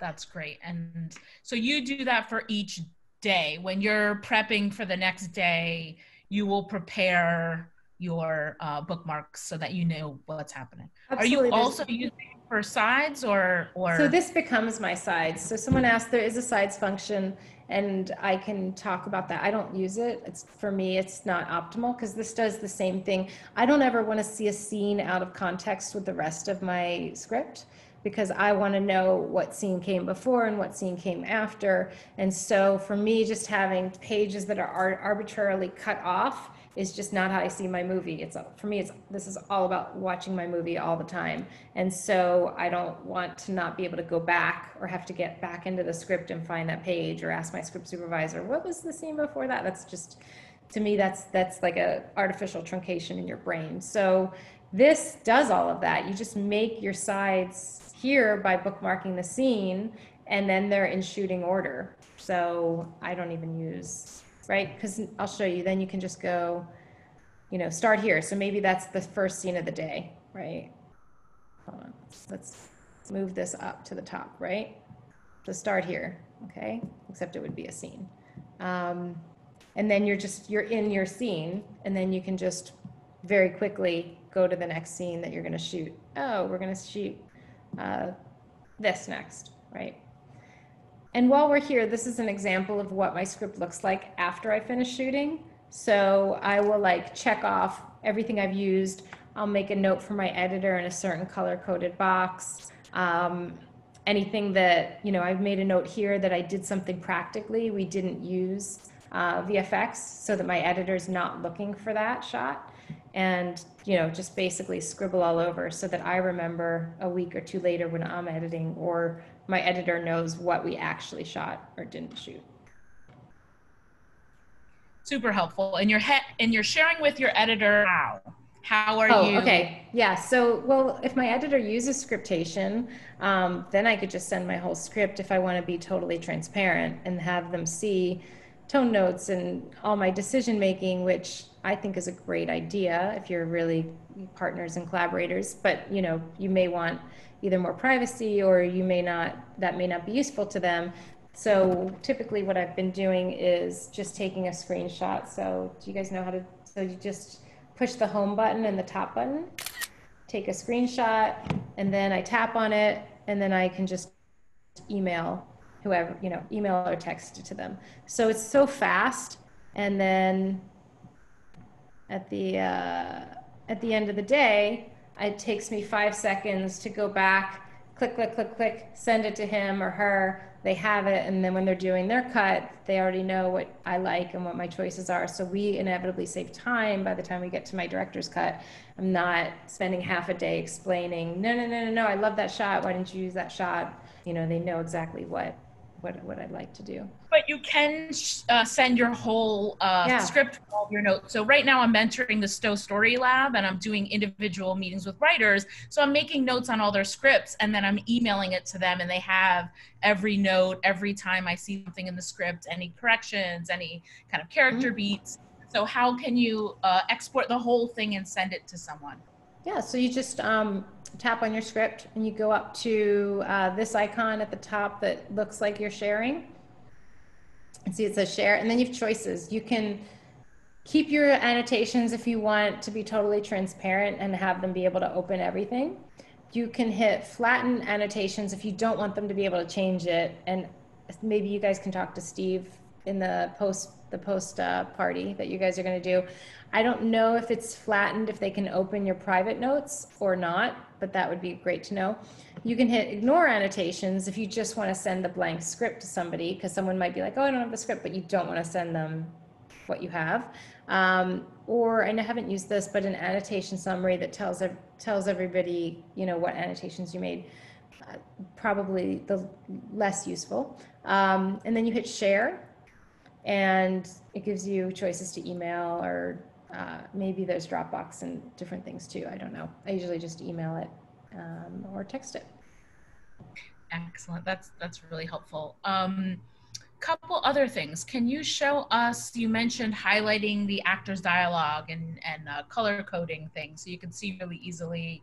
That's great. And so you do that for each day. When you're prepping for the next day, you will prepare your uh, bookmarks so that you know what's happening. Are you also using it for sides or or So this becomes my sides. So someone asked, there is a sides function and I can talk about that. I don't use it. It's for me, it's not optimal because this does the same thing. I don't ever want to see a scene out of context with the rest of my script because I want to know what scene came before and what scene came after. And so for me, just having pages that are arbitrarily cut off is just not how I see my movie. It's for me. It's this is all about watching my movie all the time, and so I don't want to not be able to go back or have to get back into the script and find that page or ask my script supervisor what was the scene before that. That's just to me that's that's like a artificial truncation in your brain. So this does all of that. You just make your sides here by bookmarking the scene, and then they're in shooting order. So I don't even use right? Because I'll show you, then you can just go, you know, start here. So maybe that's the first scene of the day, right? Hold on, let's move this up to the top, right? So start here, okay? Except it would be a scene. Um, and then you're just, you're in your scene, and then you can just very quickly go to the next scene that you're gonna shoot. Oh, we're gonna shoot uh, this next, right? And while we're here, this is an example of what my script looks like after I finish shooting. So I will like check off everything I've used. I'll make a note for my editor in a certain color coded box. Um, anything that, you know, I've made a note here that I did something practically. We didn't use uh, VFX so that my editor's not looking for that shot. And, you know, just basically scribble all over so that I remember a week or two later when I'm editing or my editor knows what we actually shot or didn't shoot. super helpful. And you're and you're sharing with your editor how how are oh, you okay. Yeah. So, well, if my editor uses scriptation, um, then I could just send my whole script if I want to be totally transparent and have them see tone notes and all my decision making, which I think is a great idea if you're really partners and collaborators. But you know, you may want either more privacy or you may not. That may not be useful to them. So typically, what I've been doing is just taking a screenshot. So do you guys know how to? So you just push the home button and the top button, take a screenshot, and then I tap on it, and then I can just email whoever, you know, email or text to them. So it's so fast. And then at the, uh, at the end of the day, it takes me five seconds to go back, click, click, click, click, send it to him or her. They have it, and then when they're doing their cut, they already know what I like and what my choices are. So we inevitably save time by the time we get to my director's cut. I'm not spending half a day explaining, no, no, no, no, no, I love that shot. Why didn't you use that shot? You know, they know exactly what what what I'd like to do. but you can sh- uh, send your whole uh, Yeah. script all your notes. So right now i'm mentoring the stowe story lab and i'm doing individual meetings with writers. So i'm making notes on all their scripts and then i'm emailing it to them and they have every note every time i see something in the script any corrections any kind of character beats. So how can you uh, export the whole thing and send it to someone? Yeah, so you just um, tap on your script and you go up to uh, this icon at the top that looks like you're sharing. And see it says share, and then you have choices. You can keep your annotations if you want to be totally transparent and have them be able to open everything. You can hit flatten annotations if you don't want them to be able to change it. And maybe you guys can talk to Steve in the post the post uh, party that you guys are going to do. I don't know if it's flattened if they can open your private notes or not, but that would be great to know. You can hit ignore annotations if you just want to send the blank script to somebody because someone might be like, oh, I don't have the script, but you don't want to send them what you have. Um, or I haven't used this, but an annotation summary that tells tells everybody, you know, what annotations you made. uh, probably the less useful. Um, and then you hit share, and it gives you choices to email or uh, maybe there's Dropbox and different things too. I don't know. I usually just email it um, or text it. Excellent. That's that's really helpful. Um, couple other things. Can you show us? You mentioned highlighting the actor's dialogue and and uh, color coding things, so you can see really easily,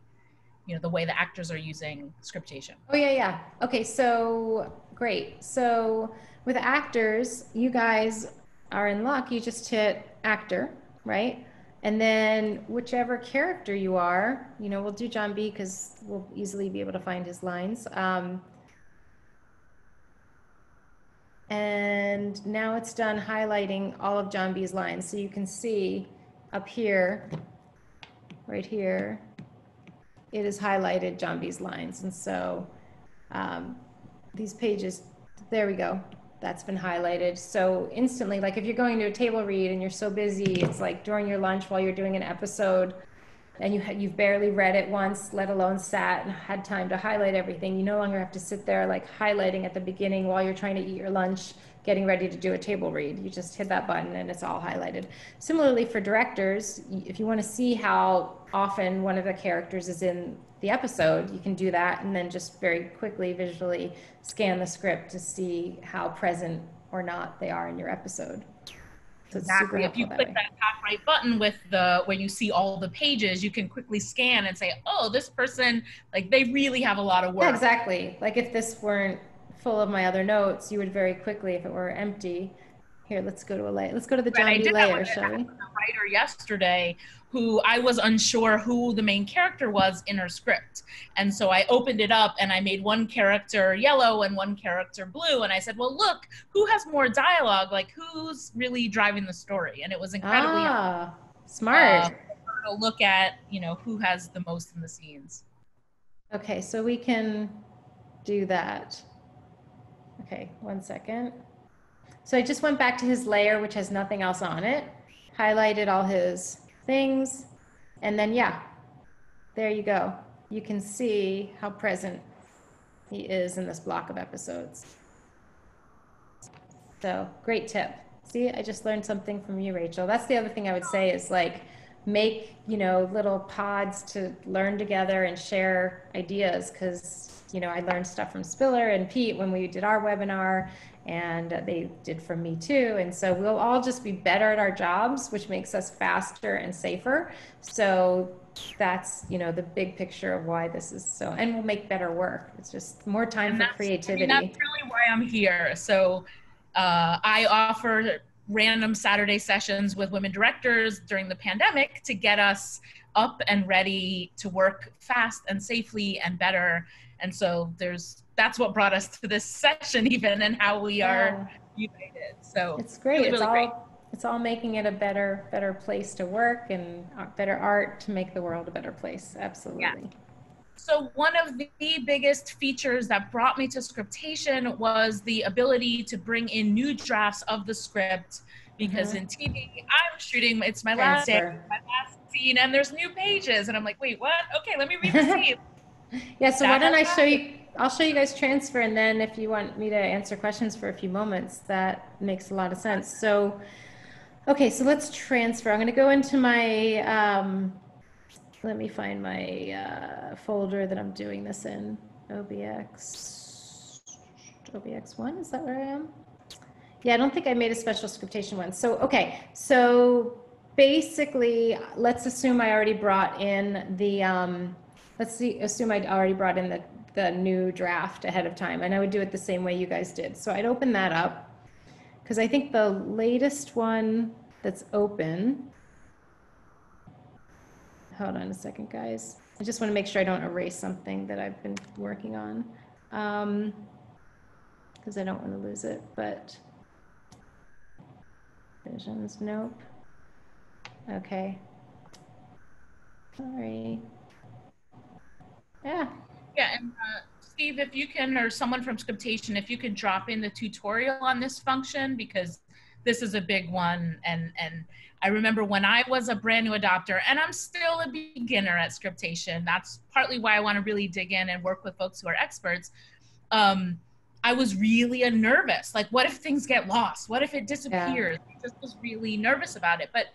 you know, the way the actors are using scriptation. Oh yeah, yeah. Okay, so great. So with actors, you guys are in luck. You just hit actor, right? And then whichever character you are, you know, we'll do John B because we'll easily be able to find his lines. Um, and now it's done highlighting all of John B's lines. So you can see up here, right here, it is highlighted John B's lines. And so um, these pages, there we go. That's been highlighted. So instantly, like if you're going to a table read and you're so busy, it's like during your lunch while you're doing an episode, and you you've barely read it once, let alone sat and had time to highlight everything. You no longer have to sit there like highlighting at the beginning while you're trying to eat your lunch, getting ready to do a table read. You just hit that button and it's all highlighted. Similarly for directors, if you want to see how often one of the characters is in the episode, you can do that and then just very quickly visually scan the script to see how present or not they are in your episode. So exactly. If you that click way. that top right button with the where you see all the pages, you can quickly scan and say, "Oh, this person like they really have a lot of work." Yeah, exactly. Like if this weren't full of my other notes, you would very quickly, if it were empty. Here, let's go to a layer. Let's go to the John right, layer, shall we? A writer yesterday who I was unsure who the main character was in her script. And so I opened it up and I made one character yellow and one character blue. And I said, well, look, who has more dialogue? Like, who's really driving the story? And it was incredibly ah, smart. Uh, to look at, you know, who has the most in the scenes. Okay, so we can do that. Okay, one second. So I just went back to his layer, which has nothing else on it, highlighted all his things. And then, yeah, there you go. You can see how present he is in this block of episodes. So, great tip. See, I just learned something from you, Rachel. That's the other thing I would say is like make, you know, little pods to learn together and share ideas because, you know, I learned stuff from Spiller and Pete when we did our webinar and they did from me too. And so we'll all just be better at our jobs, which makes us faster and safer. So that's you know the big picture of why this is so, and we'll make better work. It's just more time and for creativity. I mean, that's really why I'm here. So uh, I offer random Saturday sessions with women directors during the pandemic to get us up and ready to work fast and safely and better. And so there's that's what brought us to this session even and how we yeah. are united so it's great really, it's all great. it's all making it a better better place to work and better art to make the world a better place absolutely yeah. So one of the biggest features that brought me to scriptation was the ability to bring in new drafts of the script because mm-hmm. in TV I'm shooting it's my last day, my last scene and there's new pages and I'm like, wait, what? Okay, let me read the <laughs> scene. yeah, so that why don't I show you I'll show you guys transfer and then if you want me to answer questions for a few moments, that makes a lot of sense. So, okay, so let's transfer. I'm gonna go into my, um, let me find my uh, folder that I'm doing this in, OBX, OBX1, is that where I am? Yeah, I don't think I made a special scriptation one. So, okay, so basically, let's assume I already brought in the, um, let's see, assume I already brought in the the new draft ahead of time. And I would do it the same way you guys did. So I'd open that up because I think the latest one that's open, hold on a second, guys. I just want to make sure I don't erase something that I've been working on because um, I don't want to lose it, but visions, nope. Okay. Sorry. Yeah, yeah, and uh, Steve, if you can, or someone from Scriptation, if you could drop in the tutorial on this function, because this is a big one. And, and I remember when I was a brand new adopter, and I'm still a beginner at scriptation. That's partly why I want to really dig in and work with folks who are experts. Um, I was really nervous. Like, what if things get lost? What if it disappears? Yeah. I just was really nervous about it. But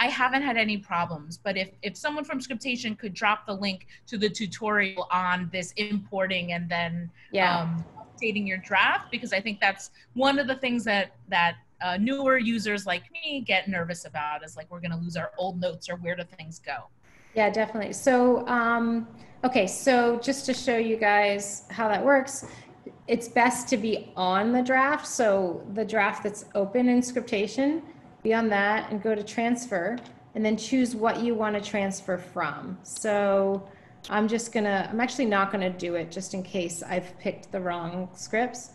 I haven't had any problems. But if, if someone from Scriptation could drop the link to the tutorial on this importing and then yeah. um, updating your draft, because I think that's one of the things that that uh, newer users like me get nervous about is like we're going to lose our old notes or where do things go. Yeah, definitely. So, um, okay, so just to show you guys how that works, it's best to be on the draft. So the draft that's open in scriptation, be on that and go to transfer and then choose what you want to transfer from. So I'm just gonna, I'm actually not gonna do it just in case I've picked the wrong scripts.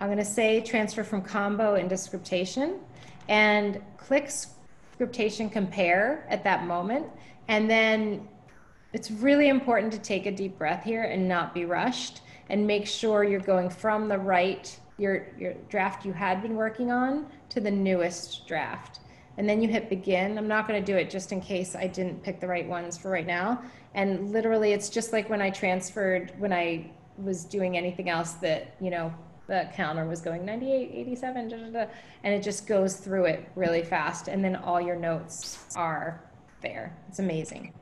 I'm gonna say transfer from combo into scriptation and click scriptation compare at that moment. And then it's really important to take a deep breath here and not be rushed and make sure you're going from the right your your draft you had been working on to the newest draft and then you hit begin i'm not going to do it just in case i didn't pick the right ones for right now and literally it's just like when i transferred when i was doing anything else that you know the counter was going 98 87 da, da, da, and it just goes through it really fast and then all your notes are there it's amazing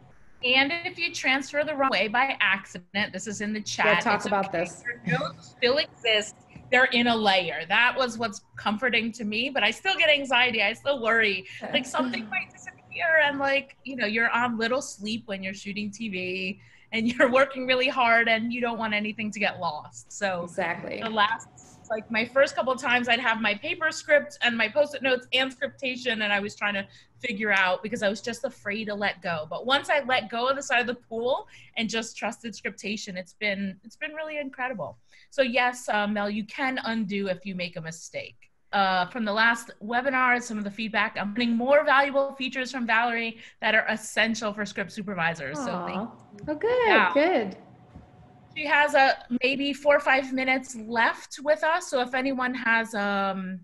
and if you transfer the wrong way by accident, this is in the chat. Yeah, talk about okay. this. Your notes still exist. They're in a layer. That was what's comforting to me, but I still get anxiety. I still worry. Like something might <laughs> disappear and like, you know, you're on little sleep when you're shooting TV and <laughs> you're working really hard and you don't want anything to get lost. So exactly. The last like my first couple of times I'd have my paper script and my post-it notes and scriptation and I was trying to figure out because I was just afraid to let go. But once I let go of the side of the pool and just trusted scriptation, it's been it's been really incredible. So yes, uh, Mel, you can undo if you make a mistake. Uh, from the last webinar, some of the feedback, I'm getting more valuable features from Valerie that are essential for script supervisors. Aww. So thank Oh, good, yeah. good. She has a maybe four or five minutes left with us. So if anyone has um,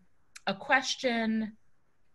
a question,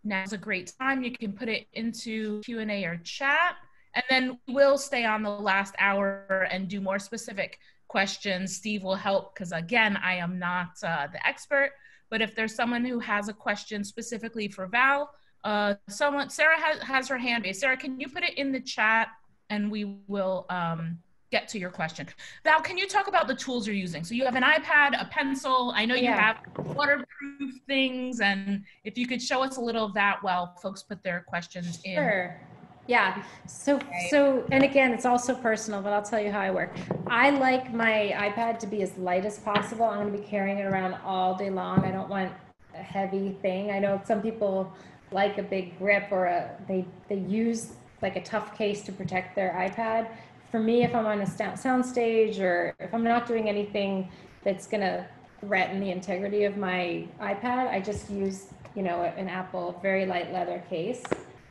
now's a great time. You can put it into Q&A or chat. And then we'll stay on the last hour and do more specific questions. Steve will help because, again, I am not uh, the expert. But if there's someone who has a question specifically for Val, uh, someone, Sarah has, has her hand raised. Sarah, can you put it in the chat and we will um, get to your question. Val, can you talk about the tools you're using? So you have an iPad, a pencil. I know you yeah. have waterproof things, and if you could show us a little of that while folks put their questions in. Sure. Yeah. So okay. so and again, it's also personal, but I'll tell you how I work. I like my iPad to be as light as possible. I'm going to be carrying it around all day long. I don't want a heavy thing. I know some people like a big grip or a they they use like a tough case to protect their iPad for me, if I'm on a sound stage or if I'm not doing anything that's going to threaten the integrity of my iPad, I just use, you know, an Apple very light leather case.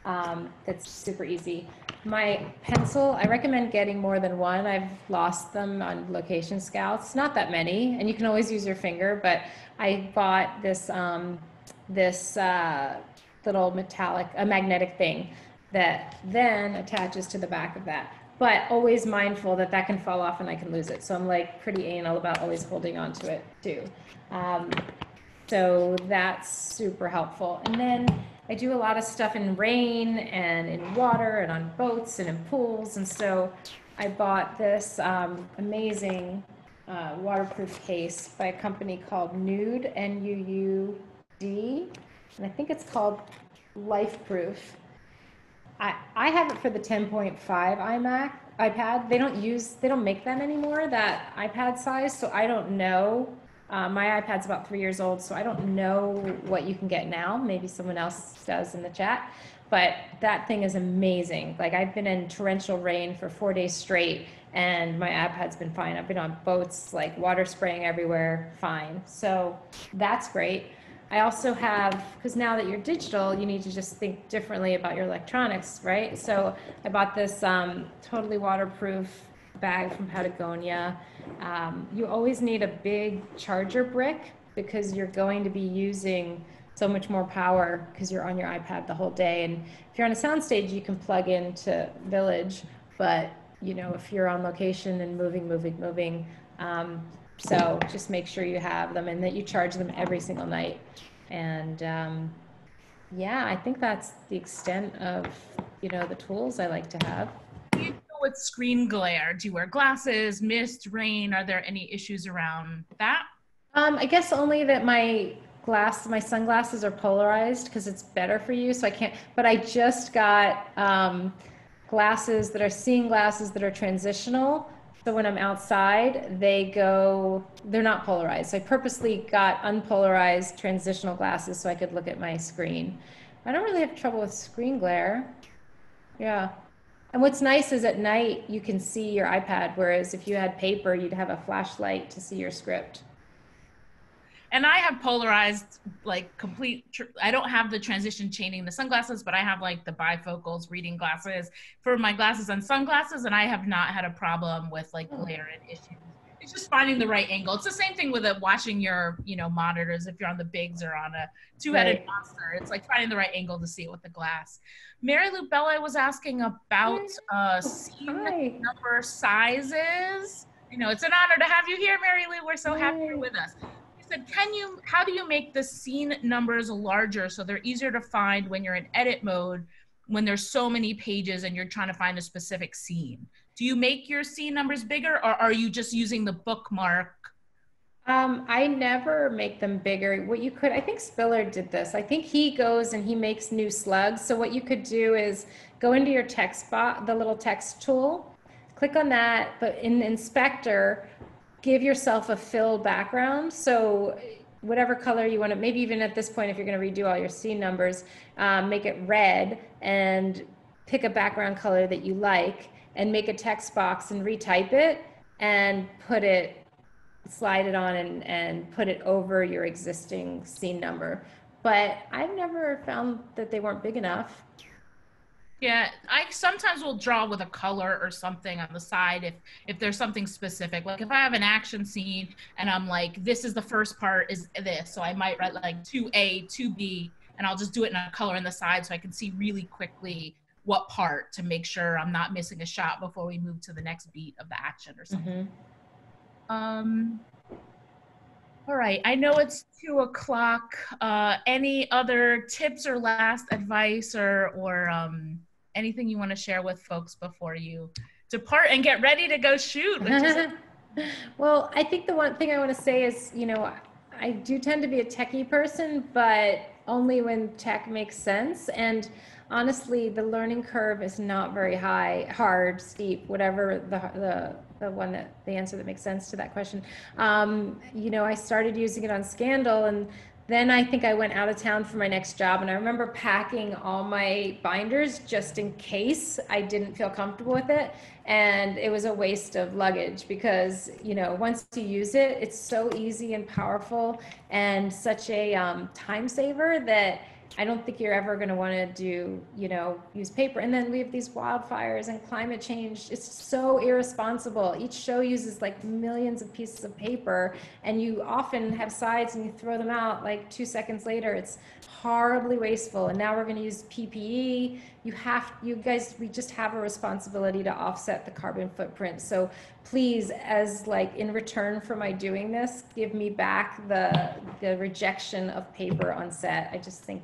Um, that's super easy. My pencil, I recommend getting more than one. I've lost them on location scouts. Not that many, and you can always use your finger. But I bought this um, this uh, little metallic, a magnetic thing that then attaches to the back of that but always mindful that that can fall off and I can lose it. So I'm like pretty anal about always holding on to it too. Um, so that's super helpful. And then I do a lot of stuff in rain and in water and on boats and in pools. And so I bought this um, amazing uh, waterproof case by a company called Nuud, N-U-U-D. And I think it's called Lifeproof I, I have it for the 10.5 iMac iPad. They don't use, they don't make them anymore, that iPad size. So I don't know. Uh, my iPad's about three years old, so I don't know what you can get now. Maybe someone else does in the chat. But that thing is amazing. Like I've been in torrential rain for four days straight, and my iPad's been fine. I've been on boats, like water spraying everywhere, fine. So that's great. I also have, because now that you're digital, you need to just think differently about your electronics, right? So I bought this um, totally waterproof bag from Patagonia. Um, you always need a big charger brick because you're going to be using so much more power because you're on your iPad the whole day. And if you're on a soundstage, you can plug into Village, but you know, if you're on location and moving, moving, moving, um, so just make sure you have them and that you charge them every single night. And um, yeah, I think that's the extent of you know the tools I like to have. With screen glare, do you wear glasses, mist, rain? Are there any issues around that? Um, I guess only that my glass, my sunglasses are polarized because it's better for you. So I can't. But I just got um, glasses that are seeing glasses that are transitional. So when I'm outside, they go, they're not polarized. So I purposely got unpolarized transitional glasses so I could look at my screen. I don't really have trouble with screen glare. Yeah. And what's nice is at night you can see your iPad, whereas if you had paper, you'd have a flashlight to see your script and I have polarized like complete. Tr- I don't have the transition chaining the sunglasses, but I have like the bifocals reading glasses for my glasses and sunglasses, and I have not had a problem with like mm. glare and issues. It's just finding the right angle. It's the same thing with it, watching your you know monitors if you're on the bigs or on a two-headed right. monster. It's like finding the right angle to see it with the glass. Mary Lou Bella was asking about mm. uh, oh, scene number sizes. You know, it's an honor to have you here, Mary Lou. We're so happy you're with us said, can you, how do you make the scene numbers larger so they're easier to find when you're in edit mode when there's so many pages and you're trying to find a specific scene? Do you make your scene numbers bigger or are you just using the bookmark? Um, I never make them bigger. What you could, I think Spiller did this. I think he goes and he makes new slugs. So what you could do is go into your text bot, the little text tool, click on that, but in Inspector, give yourself a fill background. So whatever color you want to, maybe even at this point, if you're going to redo all your scene numbers, um, make it red and pick a background color that you like and make a text box and retype it and put it, slide it on and, and put it over your existing scene number. But I've never found that they weren't big enough. Yeah, I sometimes will draw with a color or something on the side if if there's something specific. Like if I have an action scene and I'm like, this is the first part is this, so I might write like 2A, 2B, and I'll just do it in a color in the side so I can see really quickly what part to make sure I'm not missing a shot before we move to the next beat of the action or something. Mm-hmm. Um, all right, I know it's two o'clock. Uh, any other tips or last advice or or um, anything you want to share with folks before you depart and get ready to go shoot? <laughs> well, I think the one thing I want to say is, you know, I do tend to be a techie person, but only when tech makes sense. And honestly, the learning curve is not very high, hard, steep, whatever the, the, the one that the answer that makes sense to that question. Um, you know, I started using it on Scandal and then I think I went out of town for my next job, and I remember packing all my binders just in case I didn't feel comfortable with it. And it was a waste of luggage because, you know, once you use it, it's so easy and powerful and such a um, time saver that I don't think you're ever going to want to do, you know, use paper. And then we have these wildfires and climate change. It's so irresponsible. Each show uses like millions of pieces of paper, and you often have sides and you throw them out like two seconds later. It's horribly wasteful. And now we're going to use PPE. You have, you guys, we just have a responsibility to offset the carbon footprint. So please, as like in return for my doing this, give me back the the rejection of paper on set. I just think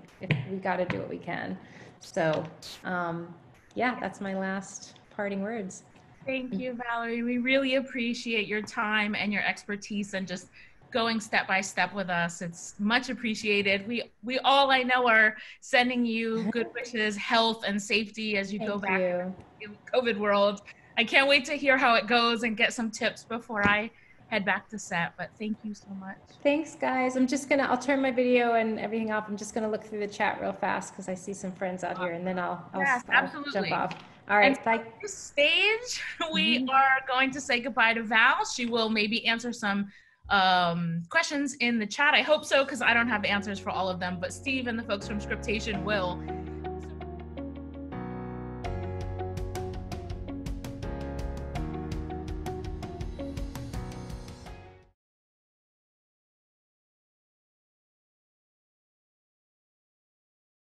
we got to do what we can. So, um, yeah, that's my last parting words. Thank you, Valerie. We really appreciate your time and your expertise and just going step by step with us. It's much appreciated. We we all I know are sending you good wishes, health and safety as you Thank go back you. in COVID world. I can't wait to hear how it goes and get some tips before I head back to set. But thank you so much. Thanks, guys. I'm just gonna I'll turn my video and everything off. I'm just gonna look through the chat real fast because I see some friends out here, and then I'll I'll, yes, I'll absolutely. jump off. All right. And bye. stage, <laughs> we mm-hmm. are going to say goodbye to Val. She will maybe answer some um, questions in the chat. I hope so because I don't have answers for all of them, but Steve and the folks from Scriptation will.